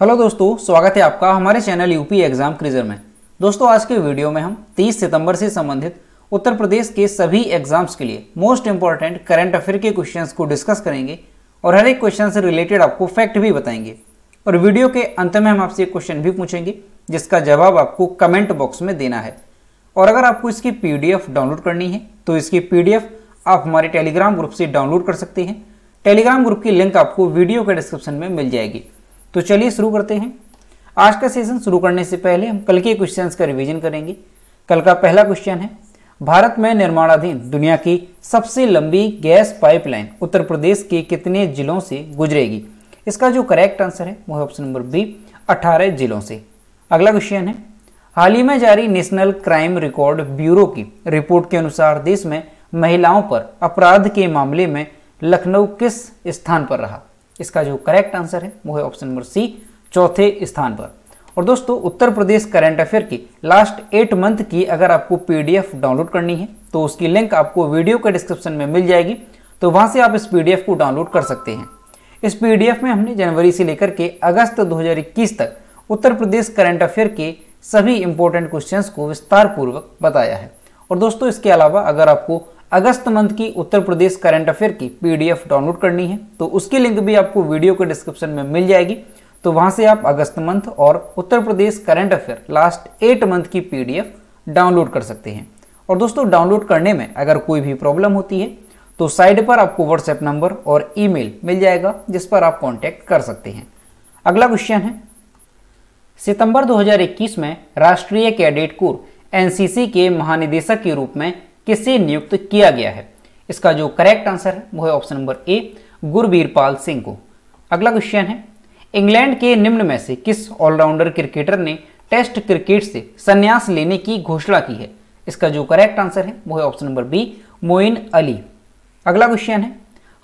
Hello दोस्तों, स्वागत है आपका हमारे चैनल यूपी एग्ज़ाम क्रिजर में। दोस्तों, आज के वीडियो में हम 30 सितंबर से संबंधित उत्तर प्रदेश के सभी एग्ज़ाम्स के लिए मोस्ट इंपॉर्टेंट करंट अफेयर के क्वेश्चंस को डिस्कस करेंगे और हर एक क्वेश्चन से रिलेटेड आपको फैक्ट भी बताएँगे। और वीडियो के अंत में हम आपसे एक क्वेश्चन भी पूछेंगे, जिसका जवाब आपको कमेंट बॉक्स में देना है। और अगर आपको इसकी पीडीएफ डाउनलोड करनी है तो इसकी पीडीएफ आप हमारे टेलीग्राम ग्रुप से डाउनलोड कर सकते हैं। टेलीग्राम ग्रुप की लिंक आपको वीडियो के डिस्क्रिप्शन में मिल जाएगी। तो चलिए शुरू करते हैं। आज का सेशन शुरू करने से पहले हम कल के क्वेश्चंस का रिवीजन करेंगे। कल का पहला क्वेश्चन है, भारत में निर्माणाधीन दुनिया की सबसे लंबी गैस पाइपलाइन उत्तर प्रदेश के कितने जिलों से गुजरेगी? इसका जो करेक्ट आंसर है, वो ऑप्शन नंबर बी 18 जिलों से। अगला क्वेश्चन है, हाल ही में जारी नेशनल क्राइम रिकॉर्ड ब्यूरो की रिपोर्ट के अनुसार देश में महिलाओं पर अपराध के मामले में लखनऊ किस स्थान पर रहा? इसका जो करेक्ट आंसर है, वो है ऑप्शन नंबर सी चौथे स्थान पर। और दोस्तों, उत्तर प्रदेश करंट अफेयर की लास्ट एट मंथ की अगर आपको पीडीएफ डाउनलोड करनी है तो उसकी लिंक आपको वीडियो के डिस्क्रिप्शन में मिल जाएगी। तो वहाँ से आप इस पीडीएफ को डाउनलोड कर सकते हैं। इस पीडीएफ में हमने जनवरी से लेकर के अगस्त 2021 तक उत्तर प्रदेश करंट अफेयर के सभी इंपॉर्टेंट क्वेश्चंस को विस्तार पूर्वक बताया है। और दोस्तों, इसके अलावा अगर आपको अगस्त मंथ की उत्तर प्रदेश करंट अफेयर की पीडीएफ डाउनलोड करनी है तो उसकी लिंक भी आपको वीडियो के डिस्क्रिप्शन में मिल जाएगी। तो वहाँ से आप अगस्त मंथ और Uttar Pradesh current affair last eight month की पीडीएफ डाउनलोड कर सकते हैं। और दोस्तों डाउनलोड करने में अगर कोई भी प्रॉब्लम होती है तो साइड पर आपको व्हाट्सएप नंबर और ईमेल मिल जाएगा, जिस पर आप कांटेक्ट कर सकते हैं। अगला क्वेश्चन है। सितंबर 2021 में राष्ट्रीय कैडेट कोर एनसीसी के महानिदेशक के रूप में किसे नियुक्त किया गया है? इसका जो करेक्ट आंसर है, वो है option number A Gurbirpal Singh को। अगला क्वेश्चन है, इंग्लैंड के निम्न में से किस ऑलराउंडर क्रिकेटर ने टेस्ट क्रिकेट से संन्यास लेने की घोषणा की है? इसका जो करेक्ट आंसर है, वो है option number B Moeen Ali. अगला क्वेश्चन है,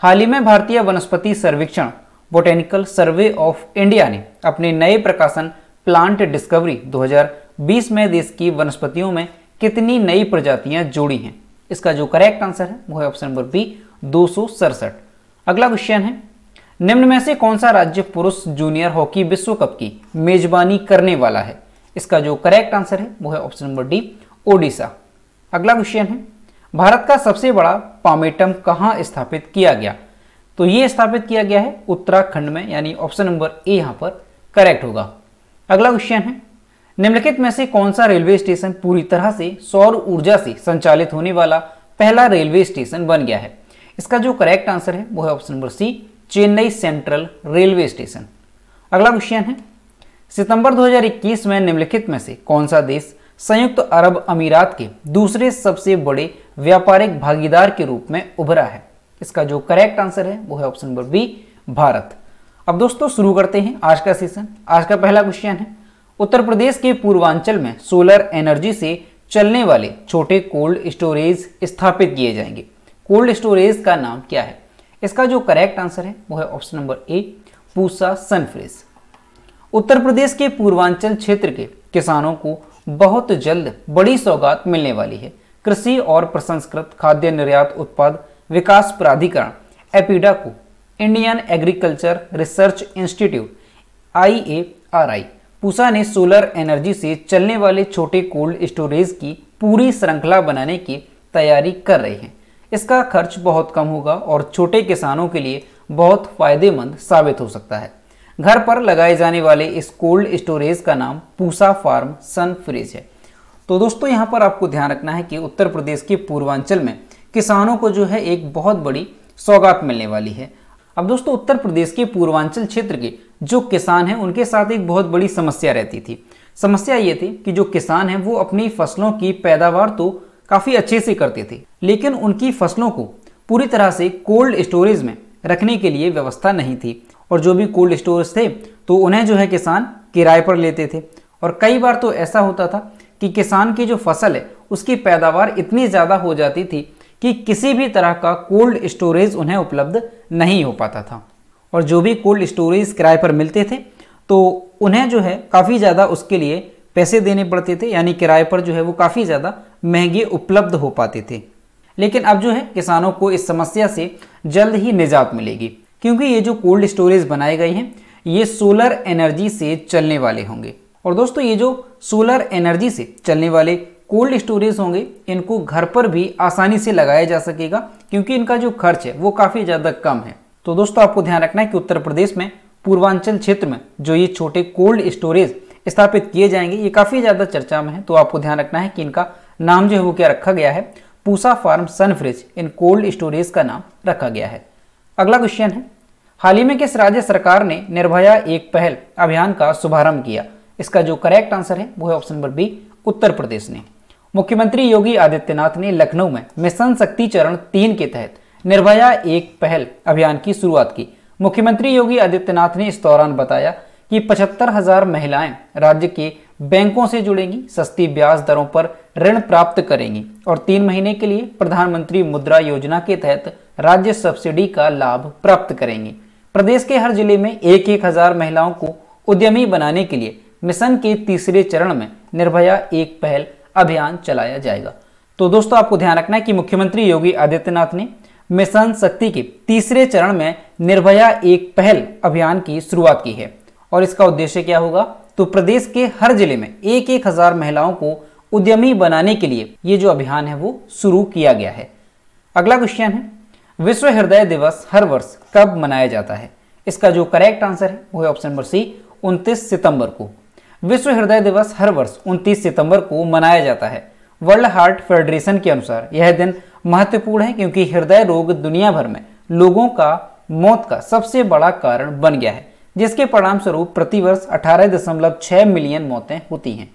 हाल ही में भारतीय वनस्पति सर्वेक्षण बोटेनिकल सर्वे ऑफ़ इंडिया ने अपने नए प्रकाशन प्लांट डिस्कवरी 2020 में देश की वनस्पतियों में कितनी नई प्रजातियाँ जोड़ी हैं? इसका जो करेक्ट आंसर है, वो है ऑप्शन नंबर बी दो सौ सड़सठ। अगला क्वेश्चन है, निम्न में से कौन सा राज्य पुरुष जूनियर हॉकी विश्व कप की मेजबानी करने वाला है? इसका जो करेक्ट आंसर है, वो है ऑप्शन नंबर डी ओडिशा। अगला क्वेश्चन है, भारत का सबसे बड़ा पामेटम कहाँ स्थापित किया गया? तो ये स्थापित किया गया है उत्तराखंड में, यानी ऑप्शन नंबर ए यहाँ पर करेक्ट होगा। अगला क्वेश्चन है निम्नलिखित में से कौन सा रेलवे स्टेशन पूरी तरह से सौर ऊर्जा से संचालित होने वाला पहला रेलवे स्टेशन बन गया है? इसका जो करेक्ट आंसर है, वो है option number C Chennai central railway station अगला क्वेश्चन है, सितंबर 2021 में निम्नलिखित में से कौन सा देश संयुक्त अरब अमीरात के दूसरे सबसे बड़े व्यापारिक भागीदार के रूप में उभरा है? इसका जो करेक्ट आंसर है, वो है ऑप्शन नंबर बी भारत. अब दोस्तों, शुरू करते हैं आज का सेशन आज का पहला क्वेश्चन है उत्तर प्रदेश के पूर्वांचल में सोलर एनर्जी से चलने वाले छोटे कोल्ड स्टोरेज स्थापित किए जाएँगे। कोल्ड स्टोरेज का नाम क्या है? इसका जो करेक्ट आंसर है, वो है option number A, Pusa sun fridge Uttar Pradesh के पूर्वांचल क्षेत्र के किसानों को बहुत जल्द बड़ी सौगात मिलने वाली है। कृषि और प्रसंस्कृत खाद्य निर्यात उत्पाद विकास प्राधिकरण, एपीडा को Indian agriculture research institute IARI Pusa ने सोलर एनर्जी से चलने वाले छोटे कोल्ड स्टोरेज की पूरी श्रृंखला बनाने की तैयारी कर रहे हैं। इसका खर्च बहुत कम होगा और छोटे किसानों के लिए बहुत फ़ायदेमंद साबित हो सकता है। घर पर लगाए जाने वाले इस कोल्ड स्टोरेज का नाम पूसा फार्म सन फ्रिज है। तो दोस्तों, यहाँ पर आपको ध्यान रखना है कि उत्तर प्रदेश के पूर्वांचल में किसानों को जो है एक बहुत बड़ी सौगात मिलने वाली है। अब दोस्तों, उत्तर प्रदेश के पूर्वांचल क्षेत्र के जो किसान हैं, उनके साथ एक बहुत बड़ी समस्या रहती थी। समस्या ये थी कि जो किसान हैं, वो अपनी फ़सलों की पैदावार तो काफ़ी अच्छे से करते थे, लेकिन उनकी फ़सलों को पूरी तरह से कोल्ड स्टोरेज में रखने के लिए व्यवस्था नहीं थी। और जो भी कोल्ड स्टोरेज थे तो उन्हें जो है किसान किराए पर लेते थे। और कई बार तो ऐसा होता था कि किसान की जो फ़सल है, उसकी पैदावार इतनी ज़्यादा हो जाती थी कि किसी भी तरह का कोल्ड स्टोरेज उन्हें उपलब्ध नहीं हो पाता था। और जो भी कोल्ड स्टोरेज किराए पर मिलते थे तो उन्हें जो है काफ़ी ज़्यादा उसके लिए पैसे देने पड़ते थे, यानी किराए पर जो है वो काफ़ी ज़्यादा महँगे उपलब्ध हो पाते थे। लेकिन अब जो है किसानों को इस समस्या से जल्द ही निजात मिलेगी, क्योंकि ये जो कोल्ड स्टोरेज बनाए गए हैं, ये सोलर एनर्जी से चलने वाले होंगे। और दोस्तों, ये जो सोलर एनर्जी से चलने वाले कोल्ड स्टोरेज होंगे, इनको घर पर भी आसानी से लगाया जा सकेगा, क्योंकि इनका जो खर्च है, वो काफ़ी ज़्यादा कम है। तो दोस्तों, आपको ध्यान रखना है कि उत्तर प्रदेश में, पूर्वांचल क्षेत्र में, जो ये छोटे कोल्ड स्टोरेज स्थापित किए जाएँगे, ये काफ़ी ज़्यादा चर्चा में है। तो आपको ध्यान रखना है कि इनका नाम जो है, वो क्या रखा गया है? पूसा फार्म सन फ्रिज, इन कोल्ड स्टोरेज का नाम रखा गया है। अगला क्वेश्चन है, हाल ही में किस राज्य सरकार ने निर्भया एक पहल अभियान का शुभारंभ किया? इसका जो करेक्ट आंसर है, वो है option number B Uttar Pradesh ने। मुख्यमंत्री योगी आदित्यनाथ ने लखनऊ में मिशन शक्ति चरण तीन के तहत निर्भया एक पहल अभियान की शुरुआत की। मुख्यमंत्री योगी आदित्यनाथ ने इस दौरान बताया कि पचहत्तर हज़ार महिलाएँ राज्य के बैंकों से जुड़ेंगी, सस्ती ब्याज दरों पर ऋण प्राप्त करेंगी और तीन महीने के लिए प्रधानमंत्री मुद्रा योजना के तहत राज्य सब्सिडी का लाभ प्राप्त करेंगी। प्रदेश के हर ज़िले में एक एक हज़ार महिलाओं को उद्यमी बनाने के लिए मिशन के तीसरे चरण में निर्भया एक पहल अभियान चलाया जाएगा। तो दोस्तों, आपको ध्यान रखना है कि मुख्यमंत्री योगी आदित्यनाथ ने मिशन शक्ति के तीसरे चरण में निर्भया एक पहल अभियान की शुरुआत की है। और इसका उद्देश्य क्या होगा? तो प्रदेश के हर ज़िले में एक एक हज़ार महिलाओं को उद्यमी बनाने के लिए ये जो अभियान है, वो शुरू किया गया है। अगला क्वेश्चन है, विश्व हृदय दिवस हर वर्ष कब मनाया जाता है? इसका जो करेक्ट आंसर है, वो है ऑप्शन नंबर सी उनतीस सितंबर को। विश्व हृदय दिवस हर वर्ष 29 सितंबर को मनाया जाता है। वर्ल्ड हार्ट फेडरेशन के अनुसार यह दिन महत्वपूर्ण है क्योंकि हृदय रोग दुनिया भर में लोगों का, मौत का सबसे बड़ा कारण बन गया है, जिसके परिणाम स्वरूप प्रतिवर्ष 18.6 मिलियन मौतें होती हैं।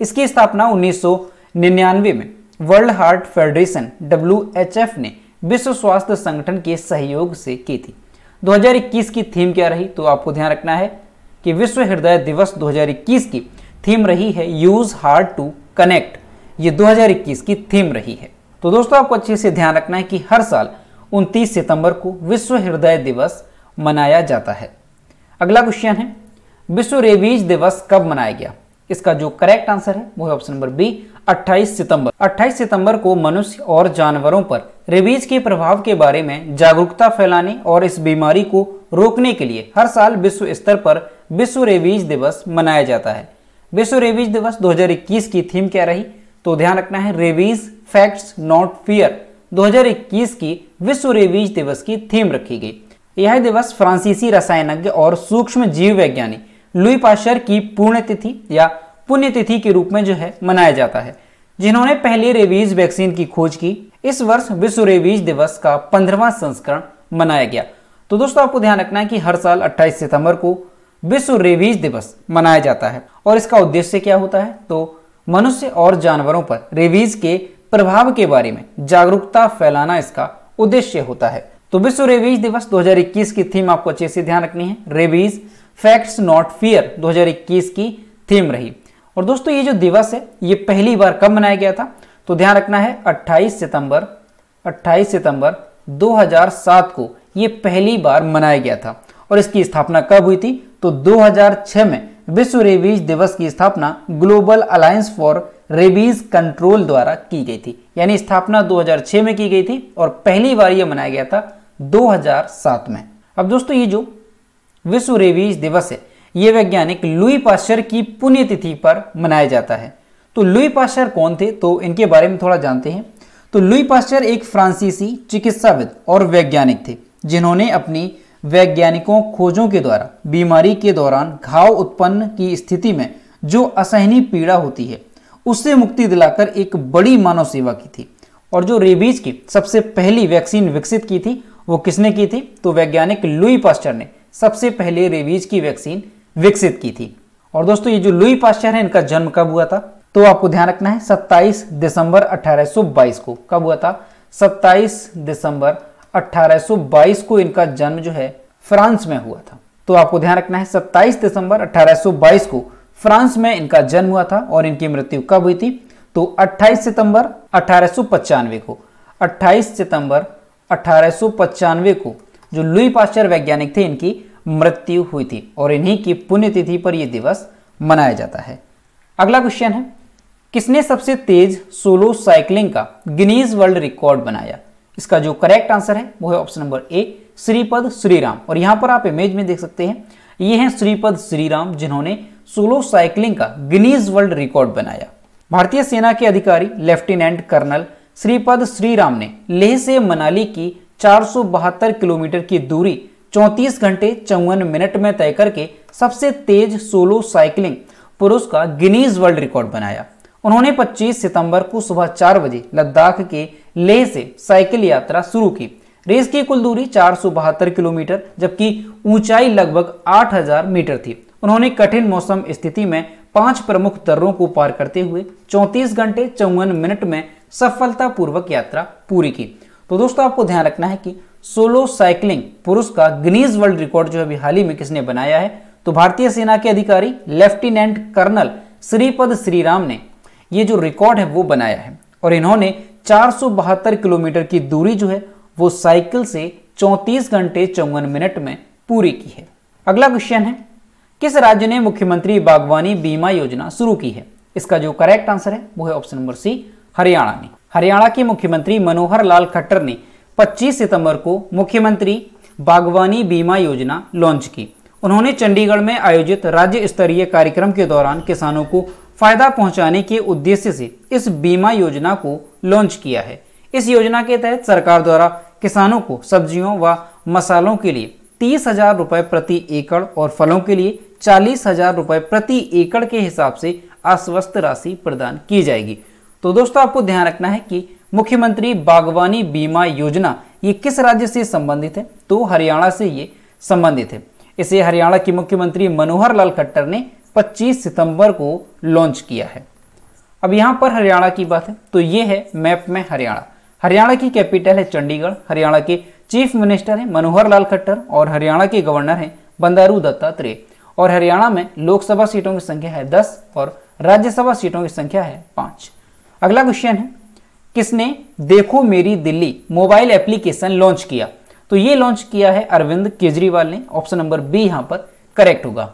इसकी स्थापना 1999 में वर्ल्ड हार्ट फेडरेशन WHF ने विश्व स्वास्थ्य संगठन के सहयोग से की थी। 2021 की थीम क्या रही तो आपको ध्यान रखना है। कि विश्व हृदय दिवस 2021 की थीम रही है यूज़ हार्ड टू कनेक्ट। ये 2021 की थीम रही है। तो दोस्तों, आपको अच्छे से ध्यान रखना है कि हर साल 29 सितंबर को विश्व हृदय दिवस मनाया जाता है। अगला क्वेश्चन है, विश्व रेबीज दिवस कब मनाया गया? इसका जो करेक्ट आंसर है, वो है ऑप्शन नंबर बी 28 सितंबर। 28 सितंबर को मनुष्य और जानवरों पर रेबीज के प्रभाव के बारे में जागरूकता फैलाने और इस बीमारी को रोकने के लिए हर साल विश्व स्तर पर विश्व रेबीज दिवस मनाया जाता है। विश्व रेबीज दिवस 2021 की थीम क्या रही? तो ध्यान रखना है, रेबीज फैक्ट्स नॉट फियर। 2021 की विश्व रेबीज दिवस की थीम रखी गई। यह दिवस फ्रांसीसी रसायनज्ञ और सूक्ष्म जीव वैज्ञानिक लुई पाशर की पुण्यतिथि या पुण्यतिथि के रूप में जो है मनाया जाता है। जिन्होंने पहले रेबीज वैक्सीन की खोज की, इस वर्ष विश्व रेबीज दिवस का पंद्रहवा संस्करण मनाया गया। तो दोस्तों, आपको ध्यान रखना है कि हर साल 28 सितंबर को विश्व रेबीज दिवस मनाया जाता है। और इसका उद्देश्य क्या होता है? तो मनुष्य और जानवरों पर रेबीज के प्रभाव के बारे में जागरूकता फैलाना इसका उद्देश्य होता है। तो विश्व रेबीज दिवस 2021 की थीम आपको अच्छे से ध्यान रखनी है। रेबीज फैक्ट्स नॉट फियर 2021 की थीम रही। और दोस्तों, ये जो दिवस है, ये पहली बार कब मनाया गया था? तो ध्यान रखना है 28 सितंबर 28 सितंबर 2007 को ये पहली बार मनाया गया था। और इसकी स्थापना कब हुई थी? तो 2006 में विश्व रेबीज दिवस की स्थापना global alliance for rabies control द्वारा की गई थी। यानी स्थापना 2006 में की गई थी और पहली बार यह मनाया गया था 2007 में। अब दोस्तों, ये जो विश्व रेबीज दिवस है ये वैज्ञानिक लुई पाश्चर की पुण्यतिथि पर मनाया जाता है। तो लुई पाश्चर कौन थे? तो इनके बारे में थोड़ा जानते हैं। तो लुई पाश्चर एक फ्रांसीसी चिकित्साविद और वैज्ञानिक थे, जिन्होंने अपनी वैज्ञानिकों खोजों के द्वारा, बीमारी के दौरान घाव उत्पन्न की स्थिति में जो असहनीय पीड़ा होती है, उससे मुक्ति दिलाकर एक बड़ी मानव सेवा की थी। और जो रेबीज की सबसे पहली वैक्सीन विकसित की थी, वो किसने की थी? तो वैज्ञानिक लुई पास्टर ने सबसे पहले रेबीज की वैक्सीन विकसित की थी। और दोस्तों, ये जो लुई पास्चर है, इनका जन्म कब हुआ था? तो आपको ध्यान रखना है 27 दिसंबर 1822 को। कब हुआ था? 27 दिसंबर 1822 को इनका जन्म जो है, फ्रांस में हुआ था। तो आपको ध्यान रखना है 27 दिसंबर 1822 को फ्रांस में इनका जन्म हुआ था और इनकी मृत्यु कब हुई थी? तो 28 सितंबर अठारह को। 28 सितंबर अठारह को जो लुई पास्चर वैज्ञानिक थे, इनकी मृत्यु हुई थी और इन्हीं की पुण्यतिथि पर यह दिवस मनाया जाता है। अगला क्वेश्चन है, किसने सबसे तेज सोलो साइकिलिंग का गिनीज वर्ल्ड रिकॉर्ड बनाया? इसका जो करेक्ट आंसर है, वो है option number A Shripad Shriram. और यहाँ पर आप इमेज में देख सकते हैं, ये हैं श्रीपद श्रीराम जिन्होंने सोलो साइकिलिंग का गिनीज वर्ल्ड रिकॉर्ड बनाया। भारतीय सेना के अधिकारी, लेफ्टिनेंट कर्नल श्रीपद श्रीराम ने लेह से मनाली की चार सौ बहत्तर किलोमीटर की दूरी 34 घंटे चौवन मिनट में तय करके सबसे तेज सोलो साइकिलिंग पुरुष का गिनीज वर्ल्ड रिकॉर्ड बनाया। उन्होंने 25 सितंबर को सुबह चार बजे लद्दाख के लेह से साइकिल यात्रा शुरू की। रेस की कुल दूरी चार किलोमीटर, जबकि ऊंचाई लगभग 8000 मीटर थी। उन्होंने कठिन मौसम स्थिति में पाँच प्रमुख दर्रों को पार करते हुए 34 घंटे चौवन मिनट में सफलतापूर्वक यात्रा पूरी की। तो दोस्तों, आपको ध्यान रखना है कि सोलो साइकिलिंग पुरुष का गिनीज वर्ल्ड रिकॉर्ड जो अभी हाल ही में किसने बनाया है? तो भारतीय सेना के अधिकारी, लेफ्टिनेंट कर्नल श्रीपद श्रीराम ने ये जो रिकॉर्ड है वो बनाया है। और इन्होंने चार किलोमीटर की दूरी जो है, वो साइकिल से 34 घंटे चौवन मिनट में पूरी की है। अगला क्वेश्चन है, किस राज्य ने मुख्यमंत्री बागवानी बीमा योजना शुरू की है? इसका जो करेक्ट आंसर है, वो है ऑप्शन नंबर सी हरियाणा ने हरियाणा के मुख्यमंत्री मनोहर लाल खट्टर ने 25 सितंबर को मुख्यमंत्री बागवानी बीमा योजना लॉन्च की। उन्होंने चंडीगढ़ में आयोजित राज्य स्तरीय कार्यक्रम के दौरान किसानों को फ़ायदा पहुँचाने के उद्देश्य से इस बीमा योजना को लॉन्च किया है। इस योजना के तहत सरकार द्वारा किसानों को सब्जियों व मसालों के लिए तीस हज़ार रुपए प्रति एकड़ और फलों के लिए चालीस हज़ार रुपए प्रति एकड़ के हिसाब से आश्वस्त राशि प्रदान की जाएगी। तो दोस्तों, आपको ध्यान रखना है कि मुख्यमंत्री बागवानी बीमा योजना, ये किस राज्य से संबंधित है? तो हरियाणा से ये संबंधित है। इसे हरियाणा के मुख्यमंत्री मनोहर लाल खट्टर ने 25 सितंबर को लॉन्च किया है। अब यहाँ पर हरियाणा की बात है तो ये है मैप में हरियाणा। हरियाणा की कैपिटल है चंडीगढ़, हरियाणा के चीफ मिनिस्टर है मनोहर लाल खट्टर और हरियाणा के गवर्नर हैं बंदारू दत्तात्रेय। और हरियाणा में लोकसभा सीटों की संख्या है दस और राज्यसभा सीटों की संख्या है पाँच। अगला क्वेश्चन है किसने? देखो मेरी दिल्ली मोबाइल एप्लीकेशन लॉन्च किया। तो ये लॉन्च किया है अरविंद केजरीवाल ने। ऑप्शन नंबर बी यहाँ पर करेक्ट होगा।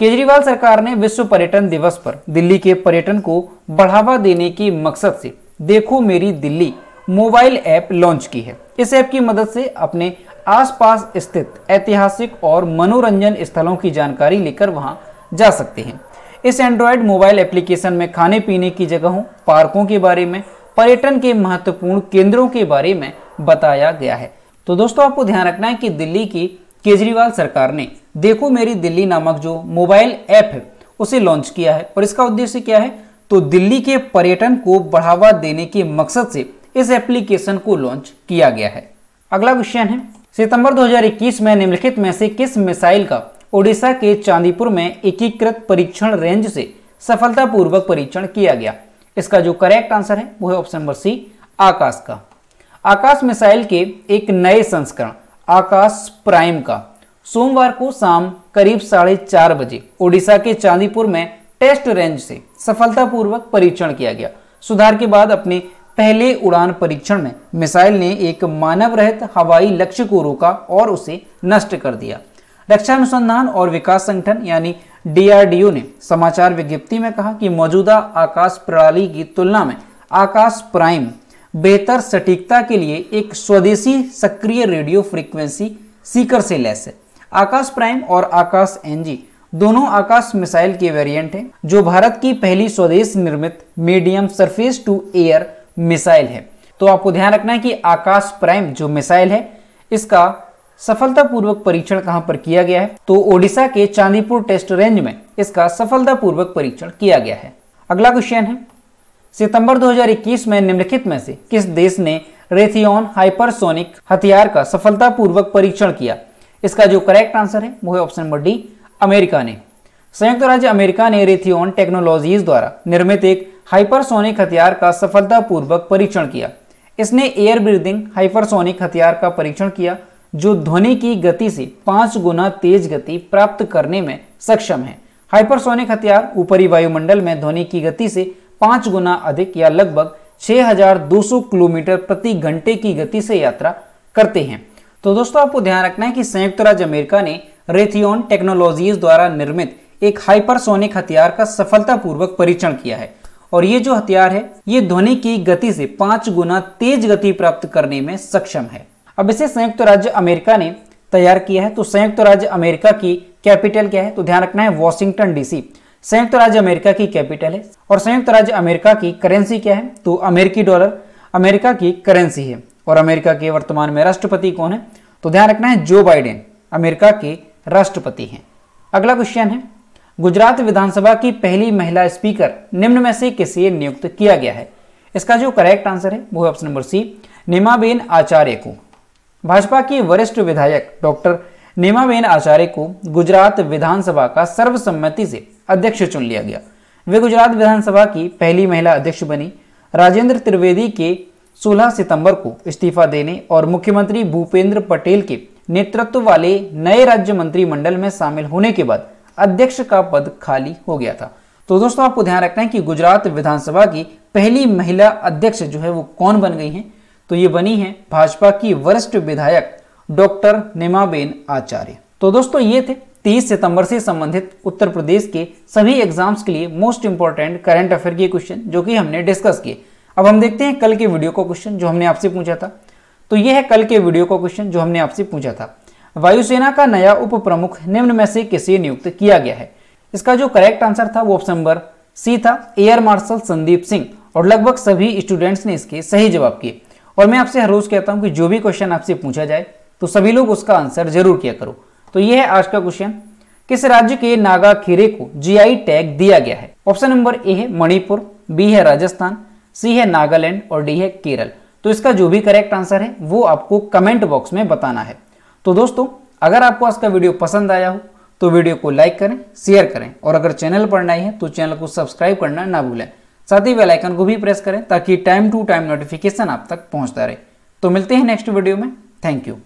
केजरीवाल सरकार ने विश्व पर्यटन दिवस पर दिल्ली के पर्यटन को बढ़ावा देने के मकसद से देखो मेरी दिल्ली मोबाइल ऐप लॉन्च की है। इस ऐप की मदद से अपने आसपास स्थित ऐतिहासिक और मनोरंजन स्थलों की जानकारी लेकर वहाँ जा सकते हैं। इस एंड्रॉयड मोबाइल एप्लीकेशन में खाने पीने की जगहों, पार्कों के बारे में पर्यटन के महत्वपूर्ण केंद्रों के बारे में बताया गया है। तो दोस्तों, आपको ध्यान रखना है कि दिल्ली की केजरीवाल सरकार ने देखो मेरी दिल्ली नामक जो मोबाइल ऐप है, उसे लॉन्च किया है। और इसका उद्देश्य क्या है? तो दिल्ली के पर्यटन को बढ़ावा देने के मकसद से इस एप्लीकेशन को लॉन्च किया गया है। अगला क्वेश्चन है, सितंबर 2021 में निम्नलिखित में से किस मिसाइल का ओडिशा के चांदीपुर में एकीकृत परीक्षण रेंज से सफलतापूर्वक परीक्षण किया गया? इसका जो करेक्ट आंसर है, वो है ऑप्शन नंबर सी आकाश का। आकाश मिसाइल के एक नए संस्करण, आकाश प्राइम का। सोमवार को शाम करीब साढ़े चार बजे, ओडिशा के चांदीपुर में टेस्ट रेंज से सफलतापूर्वक परीक्षण किया गया। सुधार के बाद अपने पहले उड़ान परीक्षण में मिसाइल ने एक मानव रहित हवाई लक्ष्य को रोका और उसे नष्ट कर दिया। रक्षा अनुसंधान और विकास संगठन, यानी डीआरडीओ ने समाचार विज्ञप्ति में कहा कि मौजूदा आकाश प्रणाली की तुलना में आकाश प्राइम बेहतर सटीकता के लिए एक स्वदेशी सक्रिय रेडियो फ्रीक्वेंसी सीकर से लैस है। आकाश प्राइम और आकाश एनजी दोनों आकाश मिसाइल के वेरिएंट हैं, जो भारत की पहली स्वदेश निर्मित medium surface to air missile है। तो आपको ध्यान रखना है कि आकाश प्राइम जो मिसाइल है, इसका सफलतापूर्वक परीक्षण कहाँ पर किया गया है? तो ओडिशा के चांदीपुर टेस्ट रेंज में इसका सफलतापूर्वक परीक्षण किया गया है। अगला क्वेश्चन है, सितंबर 2021 में निम्नलिखित में से किस देश ने रेथियन हाइपरसोनिक हथियार का सफलतापूर्वक परीक्षण किया? इसका जो करेक्ट आंसर है, वो है ऑप्शन नंबर डी अमेरिका ने। संयुक्त राज्य अमेरिका ने रेथियन टेक्नोलॉजीज़ द्वारा निर्मित एक हाइपरसोनिक हथियार का सफलतापूर्वक परीक्षण किया। इसने एयर ब्रीदिंग हाइपरसोनिक हथियार का परीक्षण किया जो ध्वनि की गति से पाँच गुना तेज गति प्राप्त करने में सक्षम है। हाइपरसोनिक हथियार ऊपरी वायुमंडल में ध्वनि की गति से पाँच गुना अधिक या लगभग 6200 किलोमीटर प्रति घंटे की गति से यात्रा करते हैं। तो दोस्तों, आपको ध्यान रखना है कि संयुक्त राज्य अमेरिका ने रेथियोन टेक्नोलॉजीज़ द्वारा निर्मित एक हाइपरसोनिक हथियार का सफलतापूर्वक परीक्षण किया है। और ये जो हथियार है, ये ध्वनि की गति से पाँच गुना तेज गति प्राप्त करने में सक्षम है। अब इसे संयुक्त राज्य अमेरिका ने तैयार किया है। तो संयुक्त राज्य अमेरिका की कैपिटल क्या है? तो ध्यान रखना है, वॉशिंगटन डीसी। संयुक्त राज्य अमेरिका की कैपिटल है और संयुक्त राज्य अमेरिका की करेंसी क्या है? तो अमेरिकी डॉलर। अमेरिका की करेंसी है और अमेरिका के वर्तमान में राष्ट्रपति कौन है? तो ध्यान रखना है, जो बाइडेन अमेरिका के राष्ट्रपति हैं। अगला क्वेश्चन है, गुजरात विधानसभा की पहली महिला स्पीकर निम्न में से किसे नियुक्त किया गया है? इसका जो करेक्ट आंसर है वो है option number C, Nimaben Acharya को। भाजपा की वरिष्ठ विधायक डॉक्टर निमाबेन आचार्य को गुजरात विधानसभा का सर्वसम्मति से अध्यक्ष चुन लिया गया। वे गुजरात विधानसभा की पहली महिला अध्यक्ष बनी। राजेंद्र त्रिवेदी के 16 सितंबर को इस्तीफा देने और मुख्यमंत्री भूपेंद्र पटेल के नेतृत्व वाले नए राज्य मंत्रिमंडल में शामिल होने के बाद अध्यक्ष का पद खाली हो गया था। तो दोस्तों, आपको ध्यान रखना है कि गुजरात विधानसभा की पहली महिला अध्यक्ष जो है वो कौन बन गई हैं? तो ये बनी है भाजपा की वरिष्ठ विधायक डॉक्टर निमाबेन आचार्य। तो दोस्तों ये थे 30 सितंबर से संबंधित उत्तर प्रदेश के सभी एग्ज़ाम्स के लिए मोस्ट इंपॉर्टेंट करंट अफेयर के क्वेश्चन जो कि हमने डिस्कस किए। अब हम देखते हैं कल के वीडियो का क्वेश्चन जो हमने आपसे पूछा था। तो यह है कल के वीडियो का क्वेश्चन जो हमने आपसे पूछा था। वायुसेना का नया उप प्रमुख निम्न में से किसे नियुक्त किया गया है? इसका जो करेक्ट आंसर था वो ऑप्शन नंबर सी था एयर मार्शल संदीप सिंह और लगभग सभी स्टूडेंट्स ने इसके सही जवाब किए। और मैं आपसे हर रोज कहता हूँ कि जो भी क्वेश्चन आपसे पूछा जाए तो सभी लोग उसका आंसर ज़रूर किया करो। तो यह है आज का क्वेश्चन किस राज्य के नागा खीरे को जीआई टैग दिया गया है? ऑप्शन नंबर ए है मणिपुर बी है राजस्थान सी है नागालैंड और डी है केरल। तो इसका जो भी करेक्ट आंसर है, वो आपको कमेंट बॉक्स में बताना है। तो दोस्तों, अगर आपको आज का वीडियो पसंद आया हो तो वीडियो को लाइक करें शेयर करें। और अगर चैनल पर नए हैं तो चैनल को सब्सक्राइब करना ना भूलें। साथ ही वेलाइकन को भी प्रेस करें ताकि टाइम टू टाइम नोटिफिकेशन आप तक पहुँचता रहे। तो मिलते हैं नेक्स्ट वीडियो में। Thank you